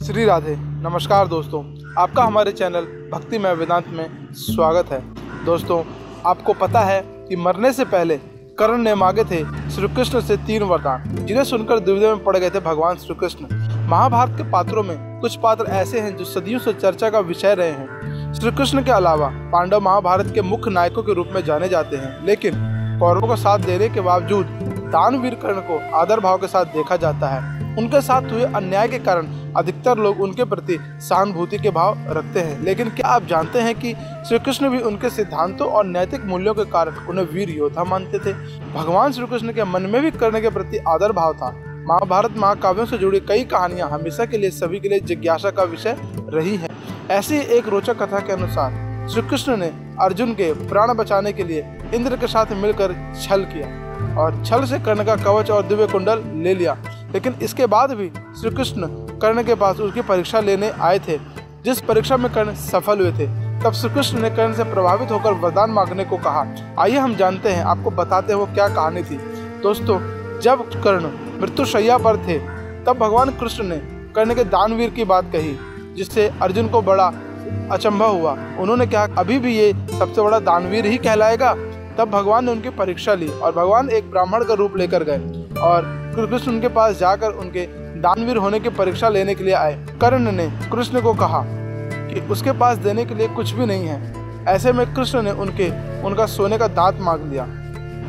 श्री राधे, नमस्कार दोस्तों। आपका हमारे चैनल भक्तिमय वेदांत में स्वागत है। दोस्तों, आपको पता है कि मरने से पहले कर्ण ने मांगे थे श्री कृष्ण से तीन वरदान, जिन्हें सुनकर दुविधा में पड़ गए थे भगवान श्री कृष्ण महाभारत के पात्रों में कुछ पात्र ऐसे हैं जो सदियों से चर्चा का विषय रहे हैं। श्री कृष्ण के अलावा पांडव महाभारत के मुख्य नायकों के रूप में जाने जाते हैं, लेकिन कौरवों का साथ देने के बावजूद दानवीर कर्ण को आदर भाव के साथ देखा जाता है। उनके साथ हुए अन्याय के कारण अधिकतर लोग उनके प्रति सहानुभूति के भाव रखते हैं। लेकिन क्या आप जानते हैं कि श्री कृष्ण भी उनके सिद्धांतों और नैतिक मूल्यों के कारण उन्हें वीर योद्धा मानते थे? भगवान श्री कृष्ण के मन में भी कर्ण के प्रति आदर भाव था। महाभारत महाकाव्यों से जुड़ी कई कहानियाँ हमेशा के लिए सभी के लिए जिज्ञासा का विषय रही है। ऐसी एक रोचक कथा के अनुसार श्री कृष्ण ने अर्जुन के प्राण बचाने के लिए इंद्र के साथ मिलकर छल किया और छल से कर्ण का कवच और दिव्य कुंडल ले लिया। लेकिन इसके बाद भी श्री कृष्ण कर्ण के पास उसकी परीक्षा लेने आए थे। जिस परीक्षा में कर्ण सफल हुए थे, तब श्री कृष्ण ने कर्ण से प्रभावित होकर वरदान मांगने को कहा। आइए हम जानते हैं, आपको बताते हैं वो क्या कहानी थी। दोस्तों, जब कर्ण मृत्युशैया पर थे, तब भगवान कृष्ण ने कर्ण के दानवीर की बात कही, जिससे अर्जुन को बड़ा अचंभा हुआ। उन्होंने कहा, अभी भी ये सबसे बड़ा दानवीर ही कहलाएगा? तब भगवान ने उनकी परीक्षा ली और भगवान एक ब्राह्मण का रूप लेकर गए और कृष्ण उनके पास जाकर उनके दानवीर होने की परीक्षा लेने के लिए आए। कर्ण ने कृष्ण को कहा कि उसके पास देने के लिए कुछ भी नहीं है। ऐसे में कृष्ण ने उनके, उनका सोने का दांत मांग लिया।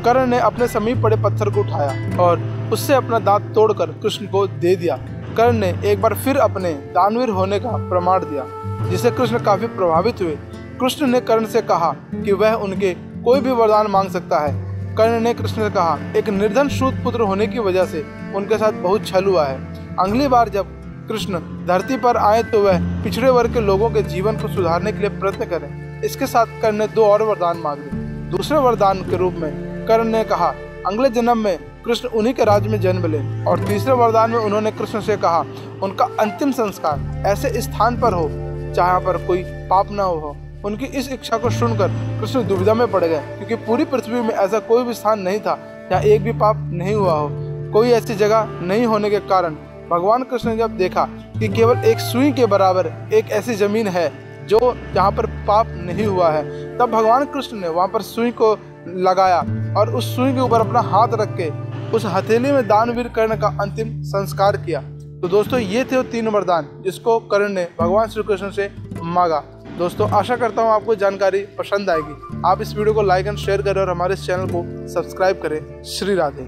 कर्ण ने अपने समीप पड़े पत्थर को उठाया और उससे अपना दांत तोड़कर कृष्ण को दे दिया। कर्ण ने एक बार फिर अपने दानवीर होने का प्रमाण दिया जिससे कृष्ण काफ़ी प्रभावित हुए। कृष्ण ने कर्ण से कहा कि वह उनके कोई भी वरदान मांग सकता है। कर्ण ने कृष्ण से कहा, एक निर्धन शूद पुत्र होने की वजह से उनके साथ बहुत छल हुआ है। अगली बार जब कृष्ण धरती पर आए तो वह पिछड़े वर्ग के लोगों के जीवन को सुधारने के लिए प्रयत्न करें। इसके साथ कर्ण ने दो और वरदान मांगे। दूसरे वरदान के रूप में कर्ण ने कहा, अगले जन्म में कृष्ण उन्हीं के राज्य में जन्म ले। और तीसरे वरदान में उन्होंने कृष्ण से कहा, उनका अंतिम संस्कार ऐसे स्थान पर हो जहाँ पर कोई पाप न हो। उनकी इस इच्छा को सुनकर कृष्ण दुविधा में पड़ गए, क्योंकि पूरी पृथ्वी में ऐसा कोई भी स्थान नहीं था जहाँ एक भी पाप नहीं हुआ हो। कोई ऐसी जगह नहीं होने के कारण भगवान कृष्ण ने जब देखा कि केवल एक सुई के बराबर एक ऐसी ज़मीन है जो जहाँ पर पाप नहीं हुआ है, तब भगवान कृष्ण ने वहाँ पर सुई को लगाया और उस सुई के ऊपर अपना हाथ रख के उस हथेली में दानवीर कर्ण का अंतिम संस्कार किया। तो दोस्तों, ये थे वो तीन वरदान जिसको कर्ण ने भगवान श्री कृष्ण से मांगा। दोस्तों, आशा करता हूँ आपको जानकारी पसंद आएगी। आप इस वीडियो को लाइक एंड शेयर करें और हमारे चैनल को सब्सक्राइब करें। श्री राधे।